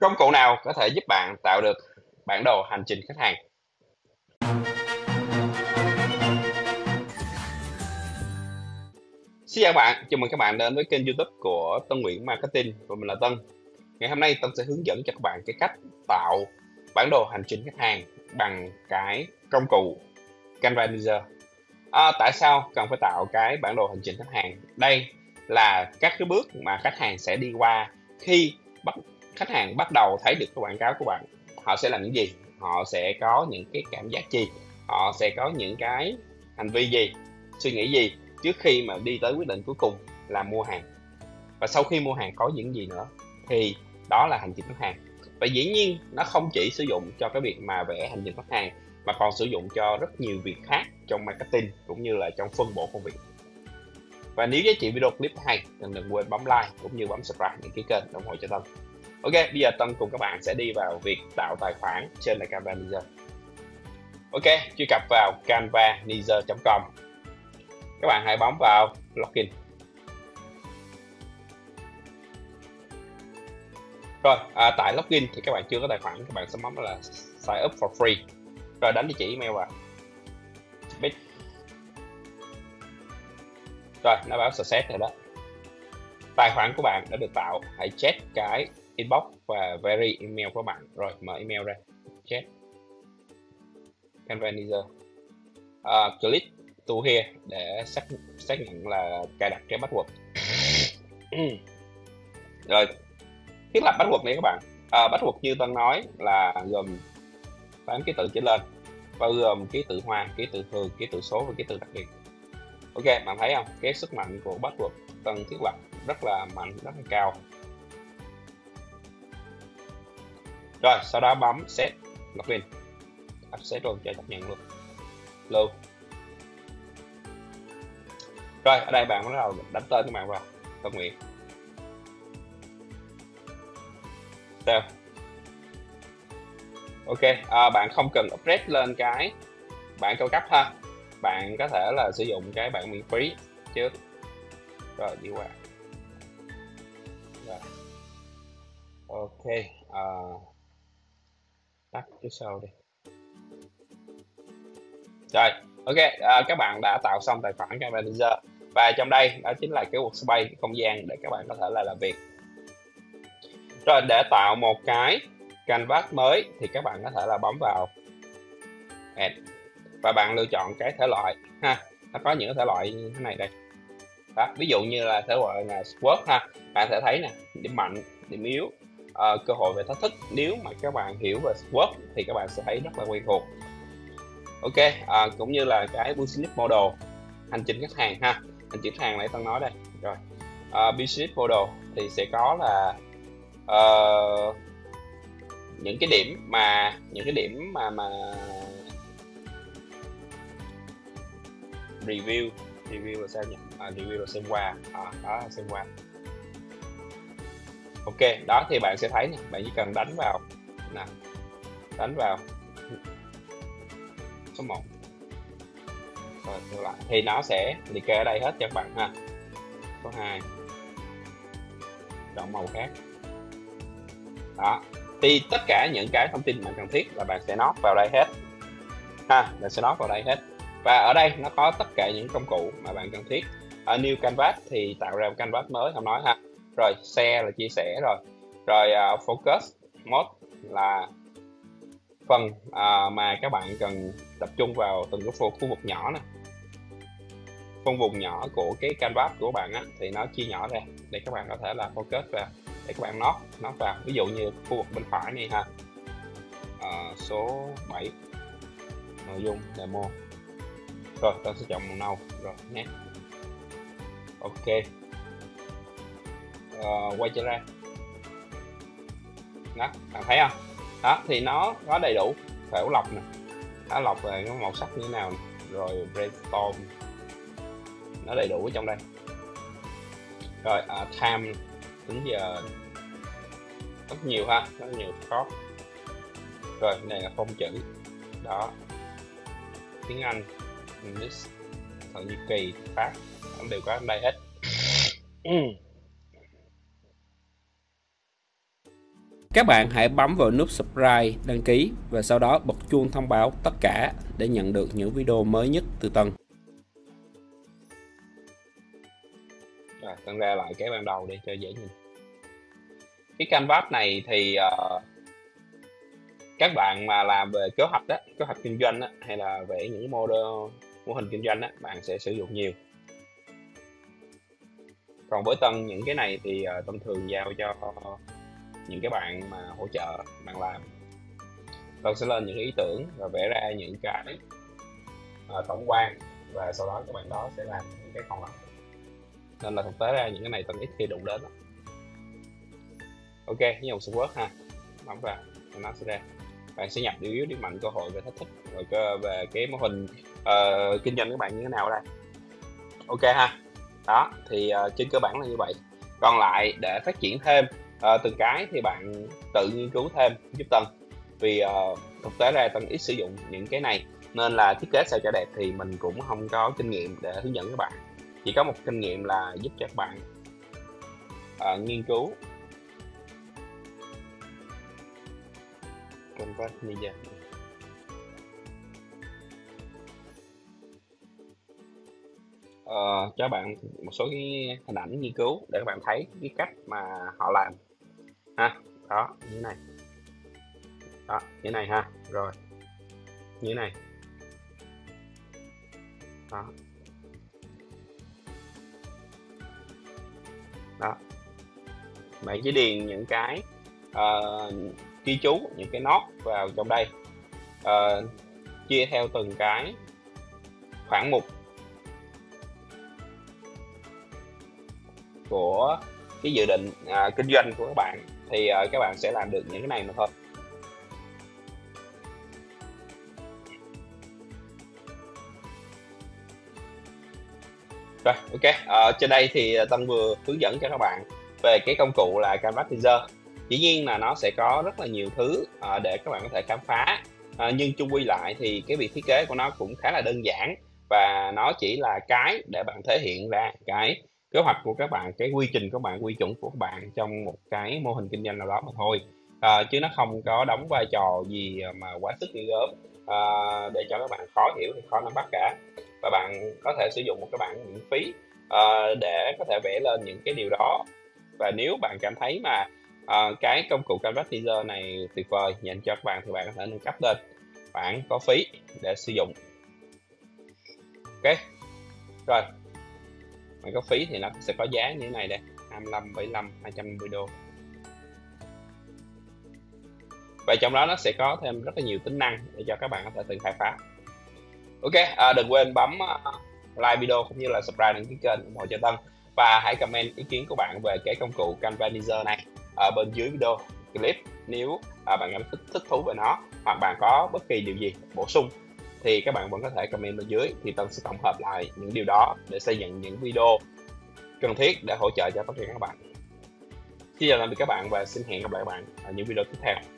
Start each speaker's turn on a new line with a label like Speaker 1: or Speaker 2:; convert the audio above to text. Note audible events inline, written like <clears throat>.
Speaker 1: Công cụ nào có thể giúp bạn tạo được bản đồ hành trình khách hàng? Xin chào bạn, chào mừng các bạn đến với kênh youtube của Tân Nguyễn Marketing và mình là Tân Ngày hôm nay Tân sẽ hướng dẫn cho các bạn cái cách tạo bản đồ hành trình khách hàng bằng cái công cụ Canva Manager à, Tại sao cần phải tạo cái bản đồ hành trình khách hàng? Đây là các cái bước mà khách hàng sẽ đi qua khi bắt khách hàng bắt đầu thấy được cái quảng cáo của bạn, họ sẽ làm những gì? Họ sẽ có những cái cảm giác gì? Họ sẽ có những cái hành vi gì? Suy nghĩ gì trước khi mà đi tới quyết định cuối cùng là mua hàng? Và sau khi mua hàng có những gì nữa? Thì đó là hành trình khách hàng. Và dĩ nhiên nó không chỉ sử dụng cho cái việc mà vẽ hành trình khách hàng, mà còn sử dụng cho rất nhiều việc khác trong marketing cũng như là trong phân bổ công việc. Và nếu giá trị video clip hay, thì đừng quên bấm like cũng như bấm subscribe những cái kênh ủng hộ cho Tân. Ok, bây giờ Tân cùng các bạn sẽ đi vào việc tạo tài khoản trên là Canva Ninja. Ok, truy cập vào canvaninja.com Các bạn hãy bấm vào Login. Rồi, à, tại Login thì các bạn chưa có tài khoản, các bạn sẽ bấm là Sign up for free. Rồi đánh địa chỉ email vào. Bit. Rồi, nó báo success rồi đó. Tài khoản của bạn đã được tạo, hãy check cái inbox và very email của bạn. Rồi mở email ra. Chat Canvanizer uh, à, click to here để xác xác nhận là cài đặt cái password. <clears throat> Rồi thiết lập password này các bạn. À, password như tân nói là gồm tám ký tự trở lên bao gồm ký tự hoa ký tự thường ký tự số và ký tự đặc biệt. Ok bạn thấy không? Cái sức mạnh của password tân thiết lập rất là mạnh rất là cao. Rồi sau đó bấm set login set luôn cho chấp nhận luôn. Lưu rồi ở đây bạn bắt đầu đánh tên của bạn vào. Tân nguyện. Sao? ok à, bạn không cần upgrade lên cái bản cao cấp ha. Bạn có thể là sử dụng cái bản miễn phí trước. Rồi đi qua. Rồi. Ok à, tắt cái sau đi. Rồi ok à, các bạn đã tạo xong tài khoản Canva Manager và trong đây đó chính là cái workspace cái không gian để các bạn có thể là làm việc. Rồi để tạo một cái canvas mới thì các bạn có thể là bấm vào add. Và bạn lựa chọn cái thể loại ha nó có những thể loại như thế này đây. Đó, ví dụ như là thể loại là Squat ha bạn sẽ thấy nè điểm mạnh điểm yếu uh, cơ hội về thách thức. Nếu mà các bạn hiểu về SWOT thì các bạn sẽ thấy rất là quen thuộc. Ok uh, cũng như là cái business model hành trình khách hàng ha. Hành trình khách hàng nãy tân nói đây. Rồi uh, business model thì sẽ có là uh, những cái điểm mà những cái điểm mà mà review review là sao nhỉ? À, review là xem qua. À, đó là xem qua ok, đó thì bạn sẽ thấy nè bạn chỉ cần đánh vào. Nè, đánh vào. Số 1 rồi, ngược lại. Thì nó sẽ liệt kê ở đây hết cho các bạn ha. Số 2 chọn màu khác. Đó. Thì tất cả những cái thông tin bạn cần thiết là bạn sẽ nót vào đây hết. Ha, bạn sẽ nót vào đây hết. Và ở đây nó có tất cả những công cụ mà bạn cần thiết. Ở new canvas thì tạo ra một canvas mới không nói ha rồi share là chia sẻ rồi. Rồi uh, focus mode là phần uh, mà các bạn cần tập trung vào từng cái khu vực nhỏ nè. Phân vùng nhỏ của cái canvas của bạn á thì nó chia nhỏ ra để các bạn có thể là focus vào để các bạn nót nót vào. Ví dụ như khu vực bên phải này ha. Uh, số 7 nội dung demo. Rồi tôi sẽ chọn màu nâu. Rồi nhé ok uh, quay trở ra. Đó bạn thấy không? Đó thì nó có đầy đủ phễu lọc nè. Nó lọc về cái màu sắc như thế nào rồi brainstorm. Nó đầy đủ ở trong đây. Rồi à, uh, time tính giờ rất nhiều ha rất nhiều crop. Rồi này là phông chữ. Đó. Tiếng anh english thợ như kỳ pháp. Đều có ở đây hết. <clears throat>
Speaker 2: Các bạn hãy bấm vào nút subscribe, đăng ký và sau đó bật chuông thông báo tất cả để nhận được những video mới nhất từ Tân.
Speaker 1: Rồi, Tân ra lại cái ban đầu để cho dễ nhìn. Cái canvas này thì uh, các bạn mà làm về kế hoạch đó, kế hoạch kinh doanh đó, hay là vẽ những model mô hình kinh doanh đó, bạn sẽ sử dụng nhiều. Còn với Tân những cái này thì uh, Tân thường giao cho những cái bạn mà hỗ trợ bạn làm. Tôi sẽ lên những ý tưởng và vẽ ra những cái uh, tổng quan và sau đó các bạn đó sẽ làm những cái còn lại. Nên là thực tế ra những cái này tôi ít khi đụng đến OK, như một support ha. Bấm vào nó sẽ ra. Bạn sẽ nhập điều yếu điểm mạnh cơ hội về thách thức. Rồi cơ về cái mô hình uh, kinh doanh các bạn như thế nào ở đây. Ok ha. Đó thì uh, trên cơ bản là như vậy. Còn lại để phát triển thêm à, từng cái thì bạn tự nghiên cứu thêm giúp tân vì uh, thực tế ra tân ít sử dụng những cái này nên là thiết kế sao cho đẹp thì mình cũng không có kinh nghiệm để hướng dẫn các bạn. Chỉ có một kinh nghiệm là giúp cho các bạn uh, nghiên cứu. Canvas Media. Uh, cho bạn một số cái hình ảnh nghiên cứu để các bạn thấy cái cách mà họ làm. Ha đó như thế này. Đó như thế này ha rồi. Như thế này. Đó. Đó. Bạn chỉ điền những cái uh, ghi chú những cái nốt vào trong đây. Uh, chia theo từng cái khoảng mục. Của cái dự định à, kinh doanh của các bạn thì à, các bạn sẽ làm được những cái này mà thôi. Rồi ok. À, trên đây thì à, tân vừa hướng dẫn cho các bạn về cái công cụ là canvas teaser. Dĩ nhiên là nó sẽ có rất là nhiều thứ à, để các bạn có thể khám phá. À, nhưng chung quy lại thì cái việc thiết kế của nó cũng khá là đơn giản và nó chỉ là cái để bạn thể hiện ra cái kế hoạch của các bạn cái quy trình của bạn quy chuẩn của các bạn trong một cái mô hình kinh doanh nào đó mà thôi. À, chứ nó không có đóng vai trò gì mà quá sức ghê gớm. À, để cho các bạn khó hiểu thì khó nắm bắt cả. Và bạn có thể sử dụng một cái bản miễn phí à, để có thể vẽ lên những cái điều đó. Và nếu bạn cảm thấy mà à, cái công cụ Canvas Teaser này tuyệt vời dành cho các bạn thì bạn có thể nâng cấp lên. Bản có phí để sử dụng. Ok rồi mà có phí thì nó sẽ có giá như thế này đây 25 75 250 đô. Và trong đó nó sẽ có thêm rất là nhiều tính năng để cho các bạn có thể tự khai phá. Ok à, đừng quên bấm à, like video cũng như là subscribe đăng ký kênh ủng hộ cho Tân. Và hãy comment ý kiến của bạn về cái công cụ Canvanizer này ở bên dưới video clip. Nếu à, bạn cảm thích thích thú về nó hoặc bạn có bất kỳ điều gì bổ sung thì các bạn vẫn có thể comment bên dưới thì Tân sẽ tổng hợp lại những điều đó để xây dựng những video cần thiết để hỗ trợ cho phát triển các bạn. Xin chào tạm biệt các bạn và xin hẹn gặp lại các bạn ở những video tiếp theo.